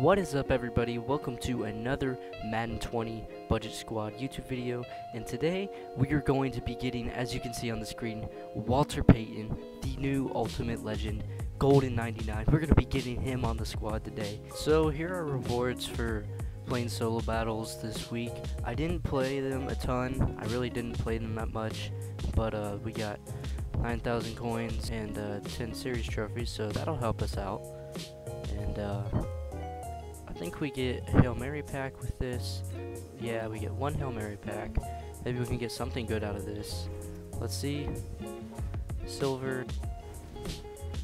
What is up everybody? Welcome to another Madden 20 Budget Squad YouTube video and today we are going to be getting, as you can see on the screen, Walter Payton, the new Ultimate Legend, Golden 99. We're going to be getting him on the squad today. So here are rewards for playing solo battles this week. I didn't play them a ton, I really didn't play them that much, but uh, we got 9,000 coins and uh, 10 series trophies, so that'll help us out. And uh, think we get a Hail Mary pack with this. Yeah, we get one Hail Mary pack. Maybe we can get something good out of this. Let's see. Silver,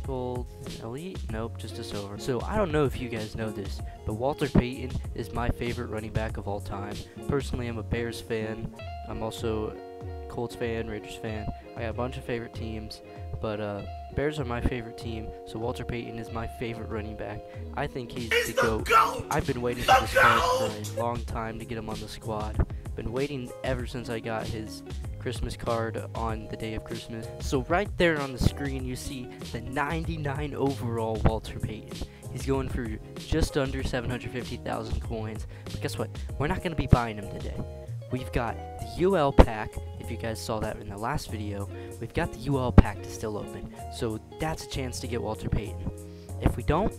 gold, elite? Nope, just a silver. So I don't know if you guys know this, but Walter Payton is my favorite running back of all time. Personally, I'm a Bears fan. I'm also Colts fan, Raiders fan. I got a bunch of favorite teams, but uh, Bears are my favorite team, so Walter Payton is my favorite running back. I think he's the, the GOAT. goat. I've been waiting for this card for a long time to get him on the squad. Been waiting ever since I got his Christmas card on the day of Christmas. So right there on the screen, you see the 99 overall Walter Payton. He's going for just under 750,000 coins. But guess what? We're not going to be buying him today. We've got the UL pack, if you guys saw that in the last video, we've got the UL pack to still open. So that's a chance to get Walter Payton. If we don't,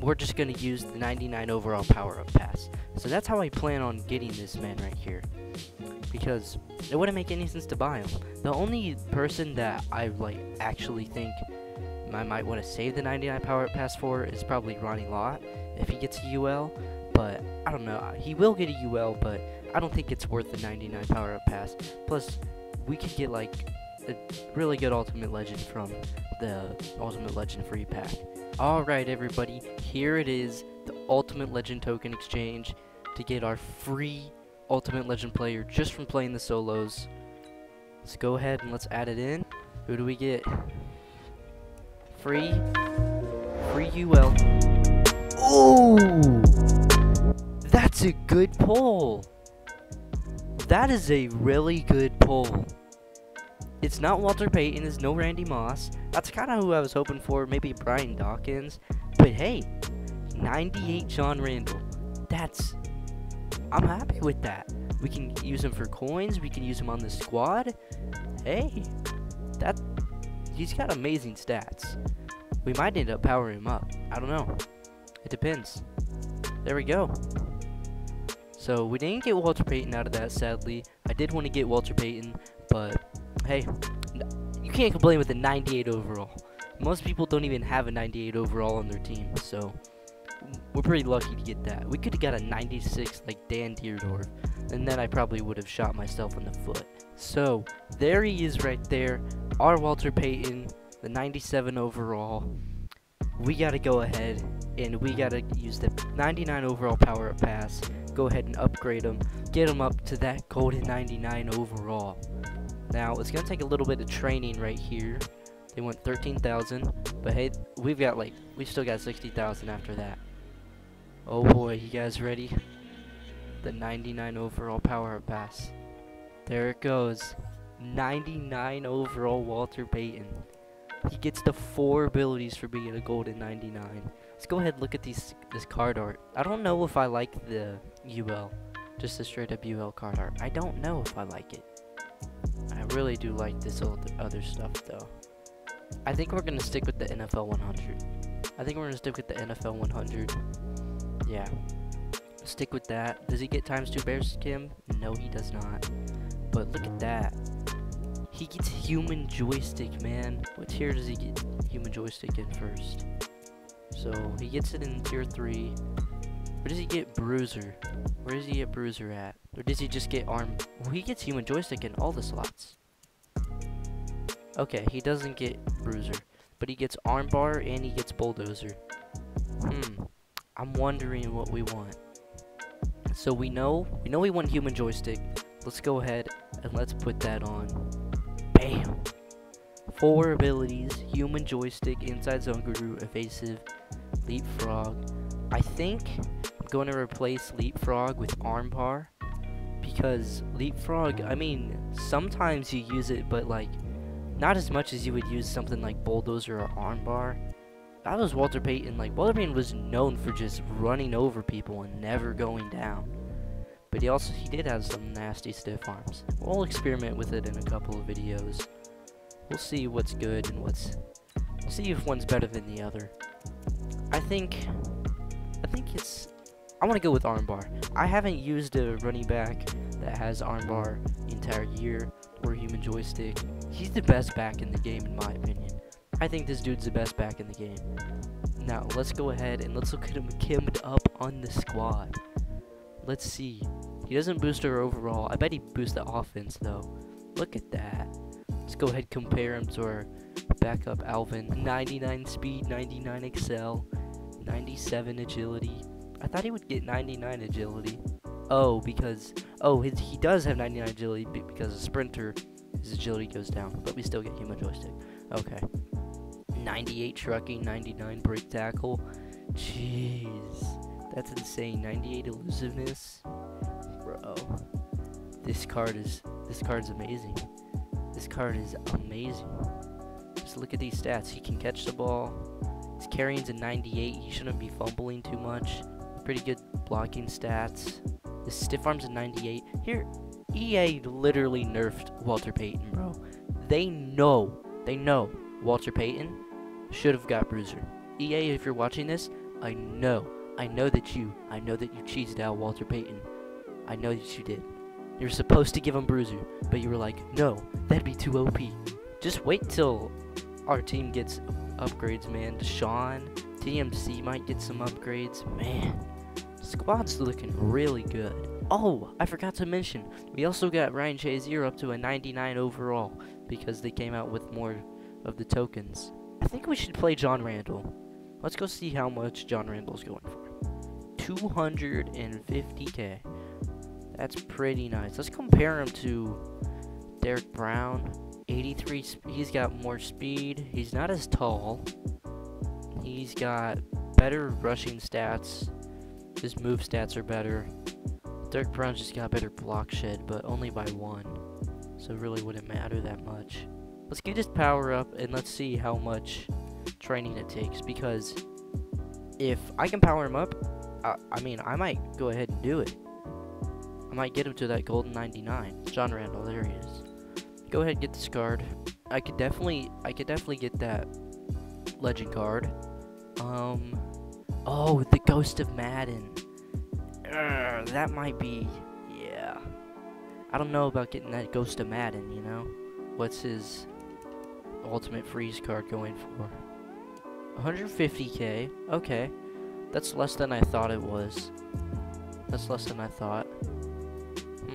we're just going to use the 99 overall power-up pass. So that's how I plan on getting this man right here. Because it wouldn't make any sense to buy him. The only person that I like actually think I might want to save the 99 power-up pass for is probably Ronnie Lott if he gets a UL. But I don't know. He will get a UL, but I don't think it's worth the 99 power up pass. Plus, we could get like a really good Ultimate Legend from the Ultimate Legend free pack. Alright everybody, here it is, the Ultimate Legend token exchange to get our free Ultimate Legend player just from playing the solos. Let's go ahead and let's add it in. Who do we get? Free, free UL. Oh, That's a good pull! That is a really good pull. It's not Walter Payton, it's no Randy Moss. That's kind of who I was hoping for, maybe Brian Dawkins. But hey, 98 John Randle. That's, I'm happy with that. We can use him for coins, we can use him on the squad. Hey, that, he's got amazing stats. We might end up powering him up. I don't know. It depends. There we go. So we didn't get Walter Payton out of that, sadly. I did want to get Walter Payton, but hey, you can't complain with a 98 overall. Most people don't even have a 98 overall on their team, so we're pretty lucky to get that. We could have got a 96 like Dan Dierdorf, and then I probably would have shot myself in the foot. So there he is right there, our Walter Payton, the 97 overall. We gotta go ahead and we gotta use the 99 overall power up pass go ahead and upgrade them, get them up to that golden 99 overall. Now, it's going to take a little bit of training right here. They went 13,000, but hey, we've got like, we've still got 60,000 after that. Oh boy, you guys ready? The 99 overall power pass. There it goes. 99 overall Walter Payton. He gets the four abilities for being a golden 99. Let's go ahead and look at these this card art. I don't know if I like the UL. Just the straight up UL card art. I don't know if I like it. I really do like this other stuff though. I think we're going to stick with the NFL 100. I think we're to stick with the NFL 100. Yeah. Stick with that. Does he get times 2 bears Kim? No, he does not. But look at that. He gets human joystick, man. What tier does he get human joystick in first? So he gets it in tier 3. Where does he get Bruiser? Where does he get Bruiser at? Or does he just get Arm? Well, he gets human joystick in all the slots. Okay, he doesn't get Bruiser. But he gets Armbar and he gets Bulldozer. Hmm. I'm wondering what we want. So we know, we know we want human joystick. Let's go ahead and let's put that on. Four abilities, human joystick, inside zone guru, evasive, leapfrog. I think I'm going to replace leapfrog with armbar because leapfrog, I mean, sometimes you use it, but like not as much as you would use something like bulldozer or armbar. that was Walter Payton. Like Walter Payton was known for just running over people and never going down. But he also he did have some nasty stiff arms. We'll experiment with it in a couple of videos. We'll see what's good and what's see if one's better than the other. I think I think it's I want to go with armbar. I haven't used a running back that has armbar the entire year or human joystick. He's the best back in the game in my opinion. I think this dude's the best back in the game. Now, let's go ahead and let's look at him kimmed up on the squad. Let's see. He doesn't boost our overall. I bet he boosts the offense, though. Look at that. Let's go ahead compare him to our backup Alvin. 99 speed, 99 excel, 97 agility. I thought he would get 99 agility. Oh, because... Oh, his, he does have 99 agility because a sprinter, his agility goes down. But we still get human joystick. Okay. 98 trucking, 99 break tackle. Jeez, that's insane. 98 elusiveness, bro. This card is this card's amazing. This card is amazing. Just look at these stats. He can catch the ball. His carrying's a 98. He shouldn't be fumbling too much. Pretty good blocking stats. His stiff arm's a 98. Here, EA literally nerfed Walter Payton, bro. They know, they know Walter Payton should have got Bruiser. EA, if you're watching this, I know. I know that you, I know that you cheesed out Walter Payton. I know that you did. You're supposed to give him Bruiser, but you were like, no, that'd be too OP. Just wait till our team gets upgrades, man. Deshaun, TMC might get some upgrades. Man, squad's looking really good. Oh, I forgot to mention, we also got Ryan Shazier up to a 99 overall because they came out with more of the tokens. I think we should play John Randle. Let's go see how much John Randle's going for. 250k. That's pretty nice. Let's compare him to Derrick Brown. 83, he's got more speed. He's not as tall. He's got better rushing stats. His move stats are better. Derrick Brown's just got better block shed, but only by one. So it really wouldn't matter that much. Let's get his power up and let's see how much training it takes because if I can power him up, I, I mean, I might go ahead and do it. I might get him to that golden 99. John Randle, there he is. Go ahead and get this card. I could definitely, I could definitely get that legend card. Um, oh, the Ghost of Madden. Urgh, that might be, yeah. I don't know about getting that Ghost of Madden, you know? What's his ultimate freeze card going for? 150k. Okay. That's less than I thought it was. That's less than I thought.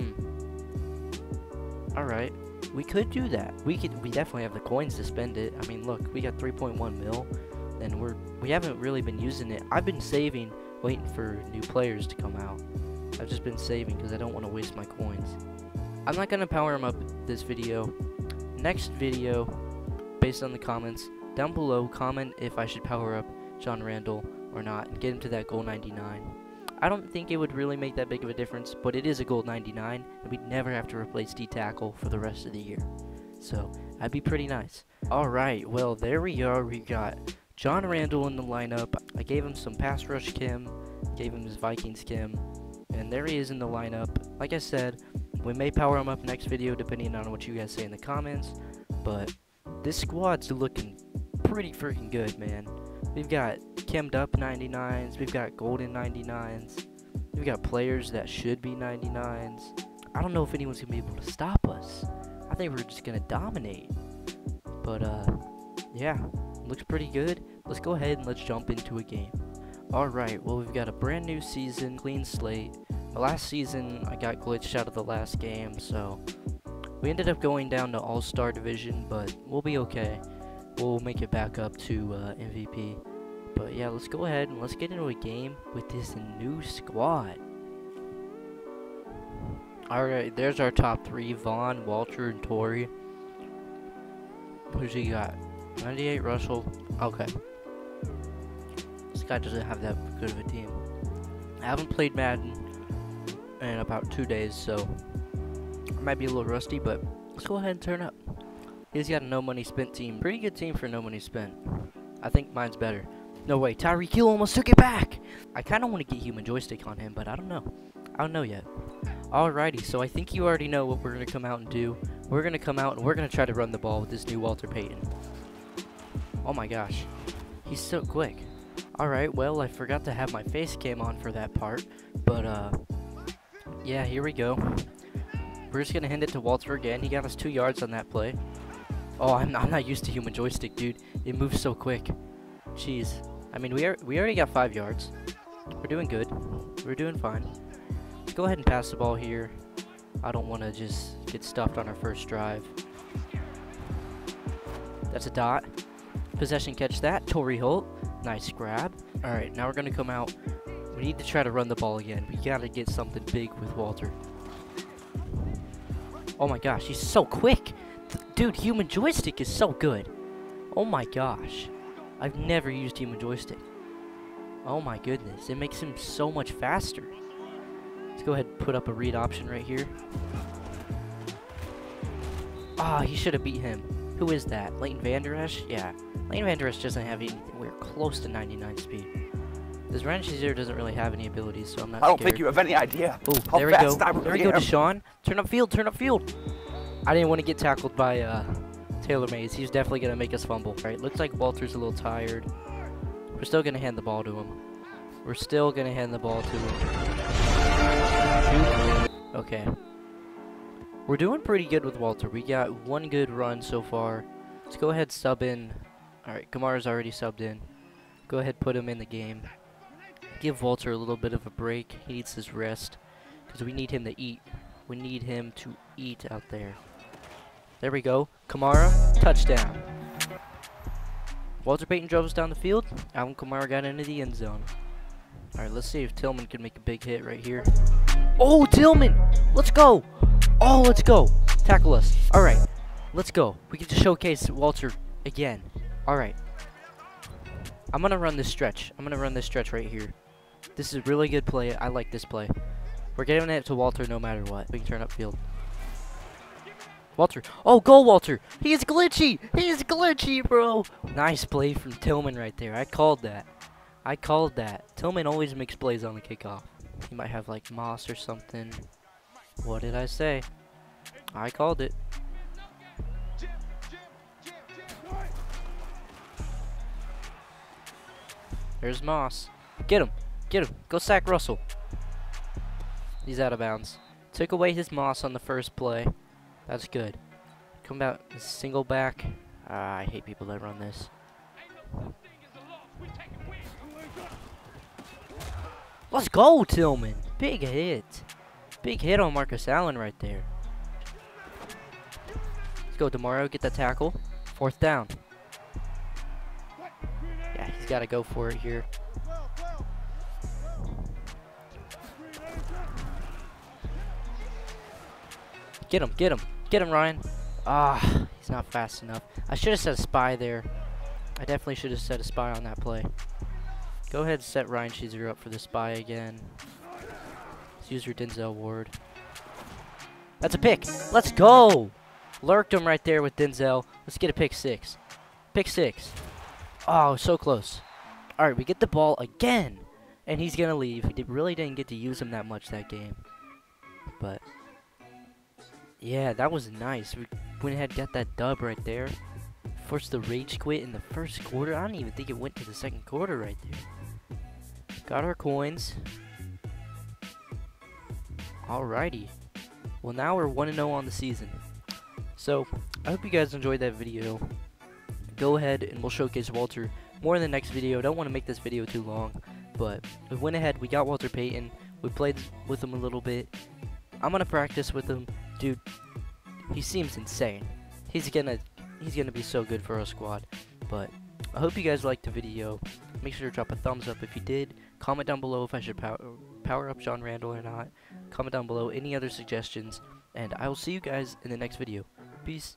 Hmm. Alright. We could do that. We could we definitely have the coins to spend it. I mean look, we got 3.1 mil and we're we haven't really been using it. I've been saving waiting for new players to come out. I've just been saving because I don't want to waste my coins. I'm not to power them up this video. Next video, based on the comments, down below, comment if I should power up John Randle or not and get him to that goal 99. I don't think it would really make that big of a difference, but it is a gold 99, and we'd never have to replace D-Tackle for the rest of the year. So, that'd be pretty nice. Alright, well, there we are. We got John Randle in the lineup. I gave him some pass rush Kim, gave him his Vikings Kim, and there he is in the lineup. Like I said, we may power him up next video depending on what you guys say in the comments, but this squad's looking pretty freaking good, man. We've got chemmed up 99s, we've got golden 99s, we've got players that should be 99s. I don't know if anyone's gonna be able to stop us. I think we're just gonna dominate. But uh, yeah, looks pretty good. Let's go ahead and let's jump into a game. Alright, well we've got a brand new season, clean slate. last season I got glitched out of the last game, so we ended up going down to All-Star Division, but we'll be okay we'll make it back up to uh, MVP. But yeah, let's go ahead and let's get into a game with this new squad. Alright, there's our top three, Vaughn, Walter, and Tori. Who's he got? 98 Russell. Okay. This guy doesn't have that good of a team. I haven't played Madden in about two days, so I might be a little rusty, but let's go ahead and turn up. He's got a no money spent team. Pretty good team for no money spent. I think mine's better. No way, Tyreek Hill almost took it back! I kind of want to get human joystick on him, but I don't know. I don't know yet. Alrighty, so I think you already know what we're going to come out and do. We're going to come out and we're going to try to run the ball with this new Walter Payton. Oh my gosh. He's so quick. Alright, well, I forgot to have my face cam on for that part. But, uh, yeah, here we go. We're just going to hand it to Walter again. He got us two yards on that play. Oh, I'm, I'm not used to human joystick, dude. It moves so quick. Jeez. I mean, we, are, we already got five yards. We're doing good. We're doing fine. Go ahead and pass the ball here. I don't want to just get stuffed on our first drive. That's a dot. Possession catch that. Torry Holt. Nice grab. Alright, now we're going to come out. We need to try to run the ball again. We got to get something big with Walter. Oh my gosh, he's so quick. Dude, human joystick is so good. Oh my gosh. I've never used human joystick. Oh my goodness, it makes him so much faster. Let's go ahead and put up a read option right here. Ah, oh, he should have beat him. Who is that? Leighton Vander Esch? Yeah. Leighton Vander Esch doesn't have anywhere close to 99 speed. This Ryan Shazier doesn't really have any abilities, so I'm not I don't scared. think you have any idea. Oh, there we go. There we go, Deshaun. Turn up field, turn up field. I didn't want to get tackled by uh, Taylor Mays. He's definitely going to make us fumble. Right, looks like Walter's a little tired. We're still going to hand the ball to him. We're still going to hand the ball to him. Okay. We're doing pretty good with Walter. We got one good run so far. Let's go ahead sub in. Alright, Kamara's already subbed in. Go ahead put him in the game. Give Walter a little bit of a break. He needs his rest. Because we need him to eat. We need him to eat out there. There we go. Kamara, touchdown. Walter Payton drove us down the field. Alvin Kamara got into the end zone. Alright, let's see if Tillman can make a big hit right here. Oh, Tillman! Let's go! Oh, let's go! Tackle us. Alright, let's go. We get to showcase Walter again. Alright. I'm going to run this stretch. I'm going to run this stretch right here. This is a really good play. I like this play. We're giving it to Walter no matter what. We can turn upfield. Walter. Oh, go Walter. He's glitchy. He's glitchy, bro. Nice play from Tillman right there. I called that. I called that. Tillman always makes plays on the kickoff. He might have like Moss or something. What did I say? I called it. There's Moss. Get him. Get him. Go sack Russell. He's out of bounds. Took away his Moss on the first play. That's good. Come out single back. Uh, I hate people that run this. Let's go, Tillman. Big hit. Big hit on Marcus Allen right there. Let's go, Demario. Get that tackle. Fourth down. Yeah, he's got to go for it here. Get him, get him. Get him, Ryan. Ah, he's not fast enough. I should have set a spy there. I definitely should have set a spy on that play. Go ahead and set Ryan Shazier up for the spy again. Let's use your Denzel Ward. That's a pick. Let's go. Lurked him right there with Denzel. Let's get a pick six. Pick six. Oh, so close. All right, we get the ball again. And he's going to leave. He really didn't get to use him that much that game. But yeah, that was nice. We went ahead got that dub right there. Forced the rage quit in the first quarter. I don't even think it went to the second quarter right there. Got our coins. Alrighty. Well, now we're 1-0 on the season. So, I hope you guys enjoyed that video. Go ahead and we'll showcase Walter more in the next video. Don't want to make this video too long. But, we went ahead. We got Walter Payton. We played with him a little bit. I'm going to practice with him dude, he seems insane. He's gonna he's gonna be so good for our squad. But I hope you guys liked the video. Make sure to drop a thumbs up if you did. Comment down below if I should power power up John Randle or not. Comment down below any other suggestions. And I will see you guys in the next video. Peace.